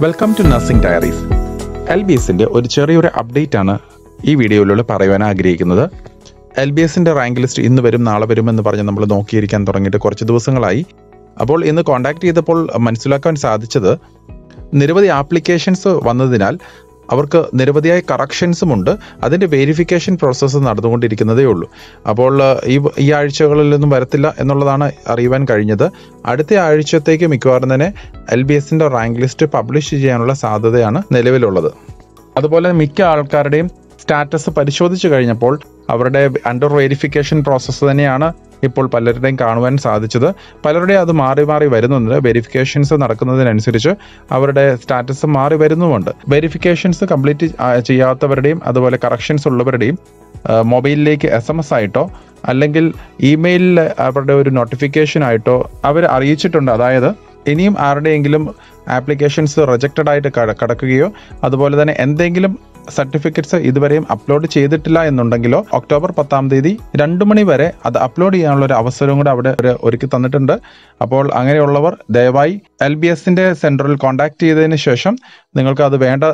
Welcome to nursing diaries L B എസിന്റെ ഒരു ചെറിയൊരു അപ്ഡേറ്റ് ആണ് ഈ വീഡിയോയിലൂടെ പറയുവാൻ ആഗ്രഹിക്കുന്നത്. എൽ ബി എസിന്റെ റാങ്ക് ലിസ്റ്റ് ഇന്ന് വരും നാളെ വരും എന്ന് പറഞ്ഞ് നമ്മൾ നോക്കിയിരിക്കാൻ തുടങ്ങിയിട്ട് കുറച്ച് ദിവസങ്ങളായി. അപ്പോൾ ഇന്ന് കോൺടാക്ട് ചെയ്തപ്പോൾ മനസ്സിലാക്കാൻ സാധിച്ചത് നിരവധി ആപ്ലിക്കേഷൻസ് വന്നതിനാൽ അവർക്ക് നിരവധിയായ കറക്ഷൻസും ഉണ്ട്. അതിന്റെ വെരിഫിക്കേഷൻ പ്രോസസ്സ് നടന്നുകൊണ്ടിരിക്കുന്നതേ ഉള്ളൂ. അപ്പോൾ ഈ ഈ ആഴ്ചകളിലൊന്നും വരത്തില്ല എന്നുള്ളതാണ് അറിയുവാൻ കഴിഞ്ഞത്. അടുത്ത ആഴ്ചത്തേക്ക് മിക്കവാറും തന്നെ എൽ ബി എസിന്റെ റാങ്ക് ലിസ്റ്റ് പബ്ലിഷ് ചെയ്യാനുള്ള സാധ്യതയാണ് നിലവിലുള്ളത്. അതുപോലെ മിക്ക ആൾക്കാരുടെയും സ്റ്റാറ്റസ് പരിശോധിച്ചു കഴിഞ്ഞപ്പോൾ അവരുടെ അണ്ടർ വെരിഫിക്കേഷൻ പ്രോസസ്സ് തന്നെയാണ് ഇപ്പോൾ പലരുടെയും കാണുവാൻ സാധിച്ചത്. പലരുടെയും അത് മാറി മാറി വരുന്നുണ്ട്. വെരിഫിക്കേഷൻസ് നടക്കുന്നതിനനുസരിച്ച് അവരുടെ സ്റ്റാറ്റസ് മാറി വരുന്നുമുണ്ട്. വെരിഫിക്കേഷൻസ് കംപ്ലീറ്റ് ചെയ്യാത്തവരുടെയും അതുപോലെ കറക്ഷൻസ് ഉള്ളവരുടെയും മൊബൈലിലേക്ക് എസ് എം എസ് ആയിട്ടോ അല്ലെങ്കിൽ ഇമെയിലിൽ അവരുടെ ഒരു നോട്ടിഫിക്കേഷൻ ആയിട്ടോ അവർ അറിയിച്ചിട്ടുണ്ട്. അതായത് ഇനിയും ആരുടെയെങ്കിലും ആപ്ലിക്കേഷൻസ് റിജക്റ്റഡ് ആയിട്ട് കടക്കുകയോ അതുപോലെ തന്നെ എന്തെങ്കിലും സർട്ടിഫിക്കറ്റ്സ് ഇതുവരെയും അപ്ലോഡ് ചെയ്തിട്ടില്ല എന്നുണ്ടെങ്കിലോ ഒക്ടോബർ പത്താം തീയതി രണ്ടു മണി വരെ അത് അപ്ലോഡ് ചെയ്യാനുള്ള ഒരു അവസരവും കൂടെ അവിടെ ഒരുക്കി തന്നിട്ടുണ്ട്. അപ്പോൾ അങ്ങനെയുള്ളവർ ദയവായി എൽ ബി എസിന്റെ സെന്ററിൽ കോൺടാക്ട് ചെയ്തതിന് ശേഷം നിങ്ങൾക്ക് അത് വേണ്ട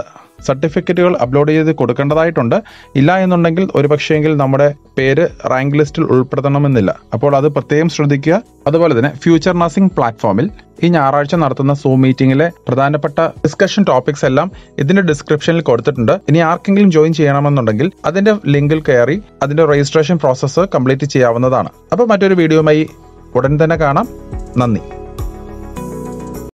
സർട്ടിഫിക്കറ്റുകൾ അപ്ലോഡ് ചെയ്ത് കൊടുക്കേണ്ടതായിട്ടുണ്ട്. ഇല്ല എന്നുണ്ടെങ്കിൽ ഒരു പക്ഷേങ്കിൽ നമ്മുടെ പേര് റാങ്ക് ലിസ്റ്റിൽ ഉൾപ്പെടുത്തണമെന്നില്ല. അപ്പോൾ അത് പ്രത്യേകം ശ്രദ്ധിക്കുക. അതുപോലെ തന്നെ ഫ്യൂച്ചർ നഴ്സിംഗ് പ്ലാറ്റ്ഫോമിൽ ഈ ഞായറാഴ്ച നടത്തുന്ന സൂം മീറ്റിംഗിലെ പ്രധാനപ്പെട്ട ഡിസ്കഷൻ ടോപ്പിക്സ് എല്ലാം ഇതിന്റെ ഡിസ്ക്രിപ്ഷനിൽ കൊടുത്തിട്ടുണ്ട്. ഇനി ആർക്കെങ്കിലും ജോയിൻ ചെയ്യണമെന്നുണ്ടെങ്കിൽ അതിന്റെ ലിങ്കിൽ കയറി അതിന്റെ രജിസ്ട്രേഷൻ പ്രോസസ്സ് കംപ്ലീറ്റ് ചെയ്യാവുന്നതാണ്. അപ്പോൾ മറ്റൊരു വീഡിയോയുമായി ഉടൻ തന്നെ കാണാം. നന്ദി.